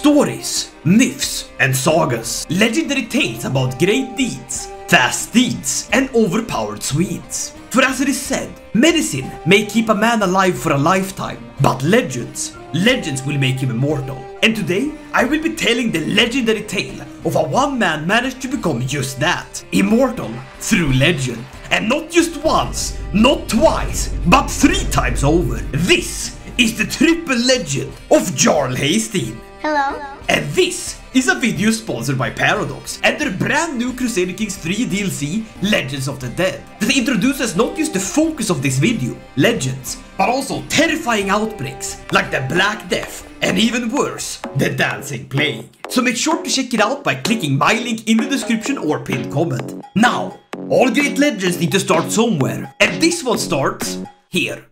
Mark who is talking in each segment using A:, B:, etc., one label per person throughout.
A: Stories, myths, and sagas. Legendary tales about great deeds, fast deeds, and overpowered Swedes. For as it is said, medicine may keep a man alive for a lifetime, but legends, legends will make him immortal. And today, I will be telling the legendary tale of how one man managed to become just that, immortal through legend. And not just once, not twice, but three times over. This is the triple legend of Jarl Haesteinn.
B: Hello?
A: And this is a video sponsored by Paradox and their brand new Crusader Kings 3 DLC, Legends of the Dead, that introduces not just the focus of this video, legends, but also terrifying outbreaks like the Black Death and even worse, the Dancing Plague. So make sure to check it out by clicking my link in the description or pinned comment. Now, all great legends need to start somewhere, and this one starts here.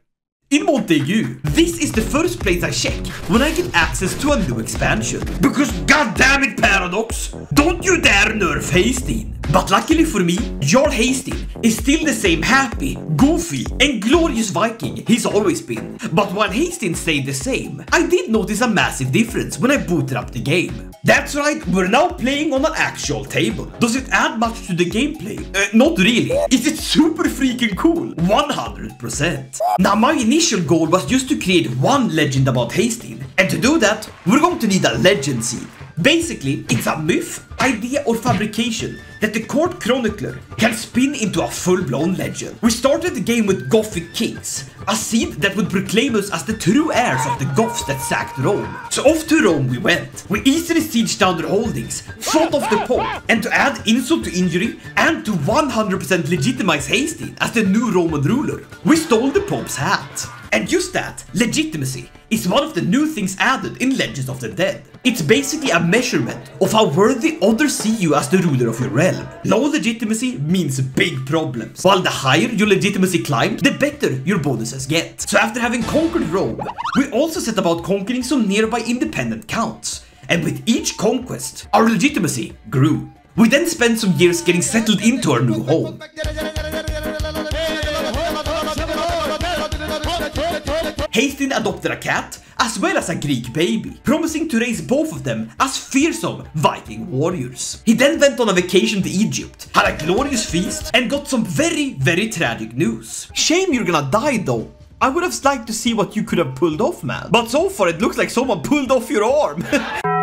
A: In Montaigu, this is the first place I check when I get access to a new expansion. Because goddammit Paradox, don't you dare nerf Haesteinn. But luckily for me, Jarl Haesteinn is still the same happy, goofy, and glorious Viking he's always been. But while Haesteinn stayed the same, I did notice a massive difference when I booted up the game. That's right, we're now playing on an actual table. Does it add much to the gameplay? Uh, not really. Is it super freaking cool? 100%. Now my initial goal was just to create one legend about Haesteinn. And to do that, we're going to need a legend seed. Basically, it's a myth, idea or fabrication that the court chronicler can spin into a full-blown legend. We started the game with Gothic kings, a seed that would proclaim us as the true heirs of the Goths that sacked Rome. So off to Rome we went. We easily sieged down their holdings, fought off the Pope, and to add insult to injury, and to 100% legitimize Haesteinn as the new Roman ruler, we stole the Pope's hat. And just that, legitimacy, is one of the new things added in Legends of the Dead. It's basically a measurement of how worthy others see you as the ruler of your realm. Low legitimacy means big problems, while the higher your legitimacy climbs, the better your bonuses get. So after having conquered Rome, we also set about conquering some nearby independent counts. And with each conquest, our legitimacy grew. We then spent some years getting settled into our new home. Haesteinn adopted a cat as well as a Greek baby, promising to raise both of them as fearsome Viking warriors. He then went on a vacation to Egypt, had a glorious feast, and got some very, very tragic news. Shame you're gonna die though. I would have liked to see what you could have pulled off, man. But so far it looks like someone pulled off your arm.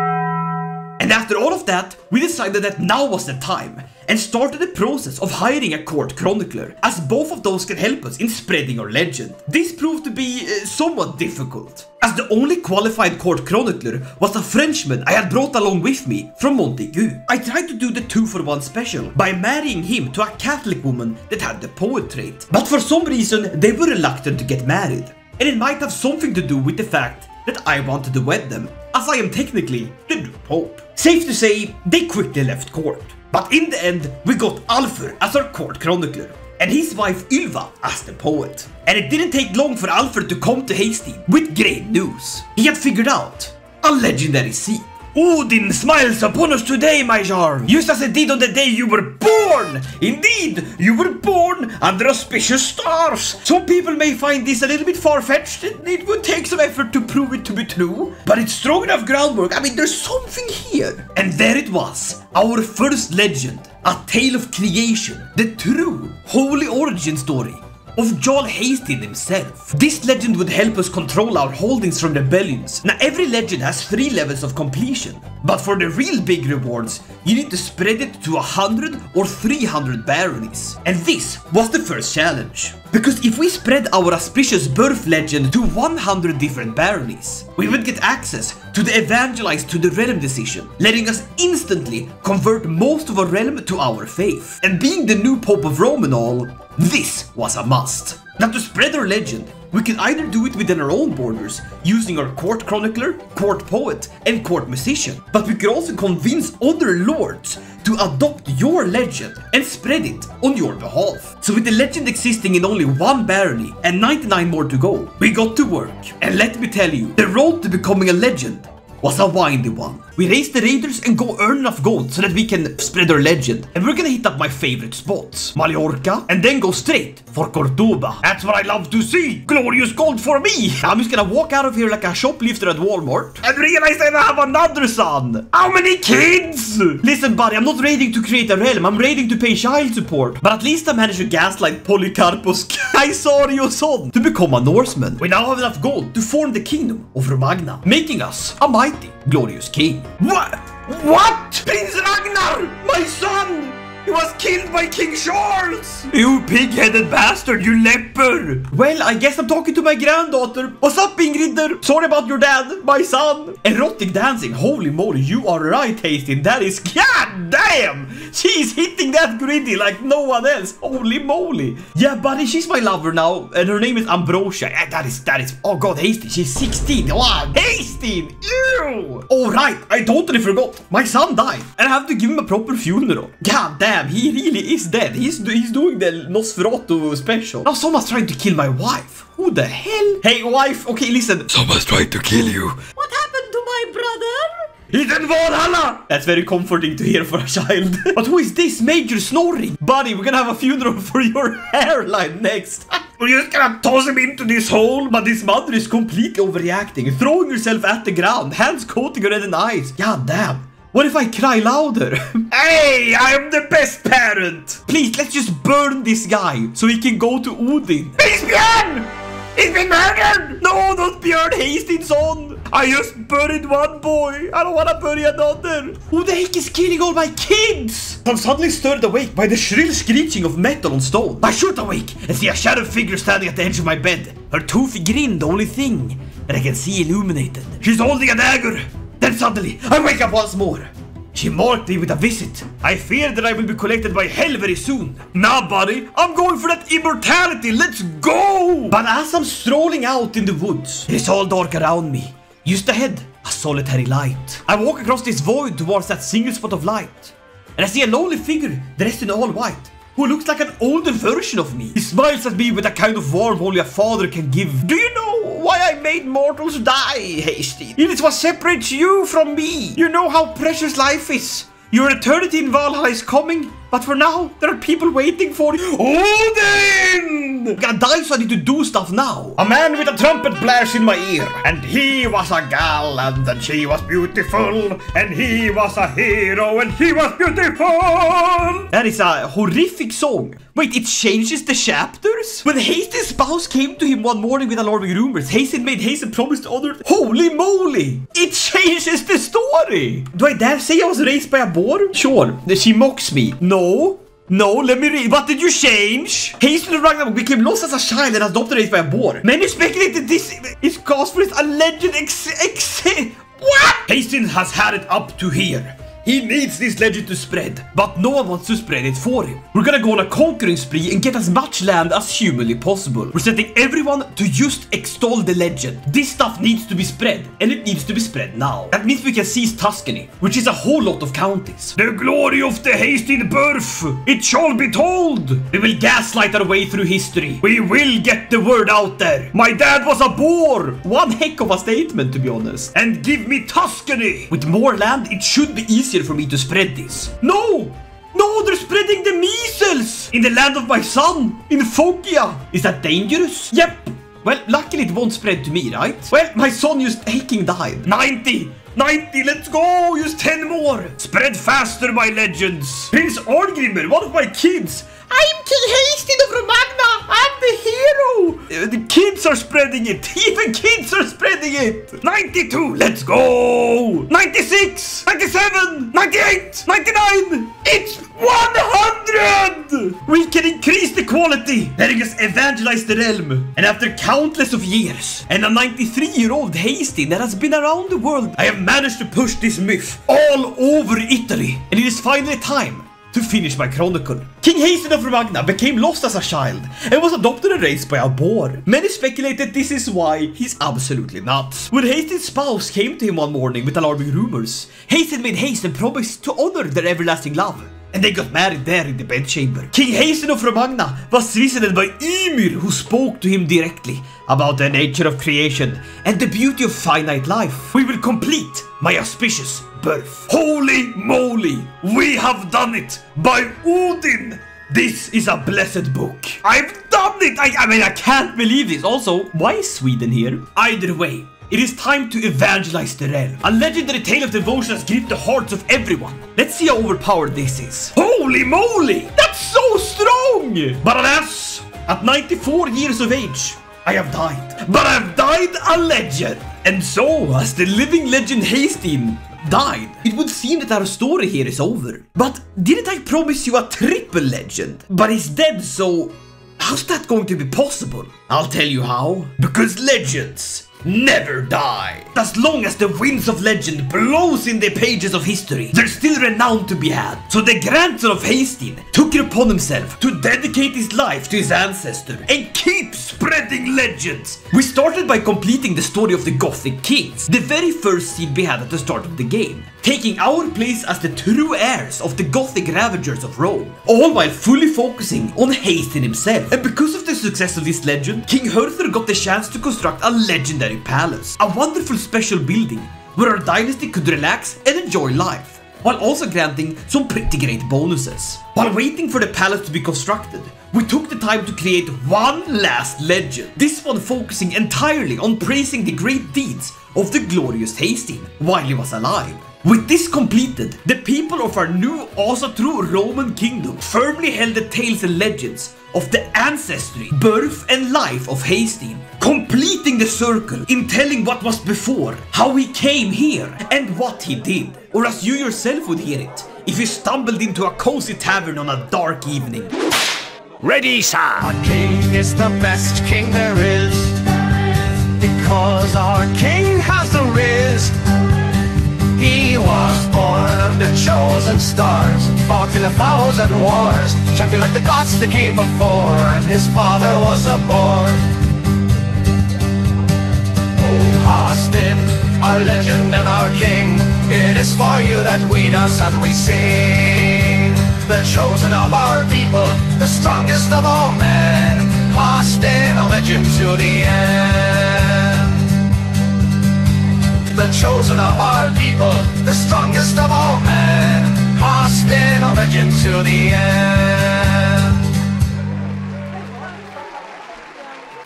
A: And after all of that, we decided that now was the time and started the process of hiring a court chronicler, as both of those can help us in spreading our legend. This proved to be uh, somewhat difficult, as the only qualified court chronicler was a Frenchman I had brought along with me from Montaigu. I tried to do the two for one special by marrying him to a Catholic woman that had the poet trait, but for some reason they were reluctant to get married. And it might have something to do with the fact that I wanted to wed them, as I am technically the new pope. Safe to say, they quickly left court. But in the end, we got Alfur as our court chronicler, and his wife Ylva as the poet. And it didn't take long for Alfred to come to Haesteinn with great news. He had figured out a legendary seed. Odin smiles upon us today, my Jarl, just as it did on the day you were born. Indeed, you were born under auspicious stars. Some people may find this a little bit far-fetched, it would take some effort to prove it to be true, but it's strong enough groundwork. I mean, there's something here. And there it was, our first legend, a tale of creation, the true holy origin story of Jarl Haesteinn himself. This legend would help us control our holdings from rebellions. Now every legend has three levels of completion, but for the real big rewards, you need to spread it to 100 or 300 baronies. And this was the first challenge. Because if we spread our auspicious birth legend to 100 different baronies, we would get access to the evangelize to the realm decision, letting us instantly convert most of our realm to our faith. And being the new Pope of Rome and all, this was a must. Now to spread our legend, we can either do it within our own borders, using our court chronicler, court poet, and court musician, but we could also convince other lords to adopt your legend and spread it on your behalf. So with the legend existing in only one barony and 99 more to go, we got to work. And let me tell you, the road to becoming a legend was a windy one. We raise the raiders and go earn enough gold so that we can spread our legend. And we're gonna hit up my favorite spots, Mallorca, and then go straight for Cordoba. That's what I love to see. Glorious gold for me. I'm just gonna walk out of here like a shoplifter at Walmart and realize that I have another son. How many kids? Listen, buddy, I'm not raiding to create a realm. I'm raiding to pay child support. But at least I managed to gaslight Polycarpus Caesarioson to become a Norseman. We now have enough gold to form the kingdom of Romagna, making us a mighty, glorious king. What? What? Prince Ragnar, my son! He was killed by King Charles! You pig-headed bastard, you leper! Well, I guess I'm talking to my granddaughter. What's up, Ingridder? Sorry about your dad, my son. Erotic dancing, holy moly, you are right, Hastings. That is, god damn! She's hitting that gritty like no one else. Holy moly. Yeah, buddy, she's my lover now, and her name is Ambrosia. Yeah, that is, that is, oh god, Hastings, she's 16. Wow, Hastings! Ew! All right, I totally forgot. My son died, and I have to give him a proper funeral. God damn damn, he really is dead. He's, he's doing the Nosferatu special. Now someone's trying to kill my wife. Who the hell? Hey, wife, okay, listen.
B: Someone's trying to kill you.
C: What happened to my brother?
A: He's in Valhalla! That's very comforting to hear for a child. but who is this Major Snoring? Buddy, we're gonna have a funeral for your hairline next. We're just gonna toss him into this hole, but his mother is completely overreacting, throwing herself at the ground, hands coating her in the eyes. God damn. What if I cry louder? hey, I'm the best parent! Please, let's just burn this guy so he can go to Odin. Björn! He's been murdered! No, not Björn Hastingsson! I just buried one boy. I don't want to bury another. Who the heck is killing all my kids? I'm suddenly stirred awake by the shrill screeching of metal on stone. I shoot awake and see a shadow figure standing at the edge of my bed. Her toothy grin, the only thing that I can see illuminated. She's holding a dagger. Then suddenly, I wake up once more. She marked me with a visit. I fear that I will be collected by hell very soon. Now, buddy, I'm going for that immortality. Let's go! But as I'm strolling out in the woods, it is all dark around me. Just ahead, a solitary light. I walk across this void towards that single spot of light. And I see a lonely figure dressed in all white who looks like an older version of me. He smiles at me with a kind of warmth only a father can give. Do you know why I made mortals die, Hasty? It is what separates you from me. You know how precious life is. Your eternity in Valhalla is coming, but for now, there are people waiting for you. Odin! Gotta die so I need to do stuff now. A man with a trumpet blares in my ear. And he was a gallant, and she was beautiful. And he was a hero, and he was beautiful. That is a horrific song. Wait, it changes the chapters? When Hastings' spouse came to him one morning with alarming rumors, Hastings made Hastings promise to honor... Holy moly! It changes the story! Do I dare say I was raised by a boar? Sure. She mocks me. No. No, No, let me read. What did you change? Hastings Ragnarok became lost as a child and adopted raised by a boar. Many speculated this is cause for his alleged ex... ex... What? Hastings has had it up to here. He needs this legend to spread, but no one wants to spread it for him. We're gonna go on a conquering spree and get as much land as humanly possible. We're setting everyone to just extol the legend. This stuff needs to be spread, and it needs to be spread now. That means we can seize Tuscany, which is a whole lot of counties. The glory of the hasty birth, it shall be told. We will gaslight our way through history. We will get the word out there. My dad was a boar. One heck of a statement, to be honest. And give me Tuscany. With more land, it should be easier easier for me to spread this. No! No, they're spreading the measles! In the land of my son! In Foggia! Is that dangerous? Yep. Well, luckily it won't spread to me, right? Well, my son just aching died. 90! 90, let's go! Just 10 more! Spread faster, my legends! Prince Orgrimmar, one of my kids! I'm King Hasty of Romagna! I'm the hero! Uh, the kids are spreading it! Even kids are spreading it! 92, let's go! 96, 97, 98, 99! It's 100! We can increase the quality, letting us evangelize the realm. And after countless of years, and a 93-year-old Hasty that has been around the world, I have managed to push this myth all over Italy. And it is finally time to finish my chronicle. King Haesteinn of Romagna became lost as a child and was adopted and raised by a boar. Many speculated this is why he's absolutely nuts. When Haesteinn's spouse came to him one morning with alarming rumors, Haesteinn made haste and promised to honor their everlasting love And they got married there in the bedchamber. King Haesteinn of Romagna was visited by Ymir, who spoke to him directly about the nature of creation and the beauty of finite life. We will complete my auspicious birth. Holy moly, we have done it by Odin! This is a blessed book. I've done it! I, I mean, I can't believe this. Also, why is Sweden here? Either way, it is time to evangelize the realm. A legendary tale of devotion has gripped the hearts of everyone. Let's see how overpowered this is. Holy moly! That's so strong! But alas, at 94 years of age, I have died. But I've died a legend! And so, as the living legend Haesteinn died, it would seem that our story here is over. But didn't I promise you a triple legend? But he's dead, so how's that going to be possible? I'll tell you how. Because legends never die. As long as the winds of legend blows in the pages of history, there's still renown to be had. So the grandson of Haesteinn took it upon himself to dedicate his life to his ancestor and keep spreading legends. We started by completing the story of the Gothic kings, the very first seed we had at the start of the game, taking our place as the true heirs of the Gothic ravagers of Rome, all while fully focusing on Haesteinn himself. And because of the success of this legend, King Herther got the chance to construct a legendary palace, a wonderful special building where our dynasty could relax and enjoy life, while also granting some pretty great bonuses. While waiting for the palace to be constructed, we took the time to create one last legend, this one focusing entirely on praising the great deeds of the glorious Haesteinn while he was alive. With this completed, the people of our new also true Roman kingdom firmly held the tales and legends of the ancestry, birth and life of Haesteinn, completing the circle in telling what was before, how he came here, and what he did. Or as you yourself would hear it, if you stumbled into a cozy tavern on a dark evening.
B: Ready, sir.
D: Our king is the best king there is Because our king has the riz He was born of the chosen stars Fought in a thousand wars Champion like the gods that came before And his father was a born Austin, our legend and our king It is for you that we dance and we sing. The chosen of our people The strongest of all men Austin, a legend to the end. The chosen of our people The strongest of all men Austin, a legend to the end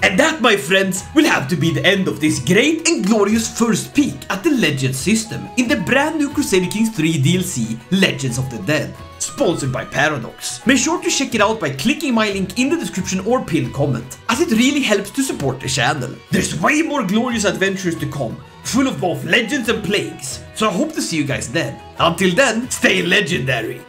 A: And that, my friends, will have to be the end of this great and glorious first peek at the Legends system in the brand new Crusader Kings 3 DLC Legends of the Dead, sponsored by Paradox. Make sure to check it out by clicking my link in the description or pinned comment, as it really helps to support the channel. There's way more glorious adventures to come, full of both legends and plagues, so I hope to see you guys then. Until then, stay legendary!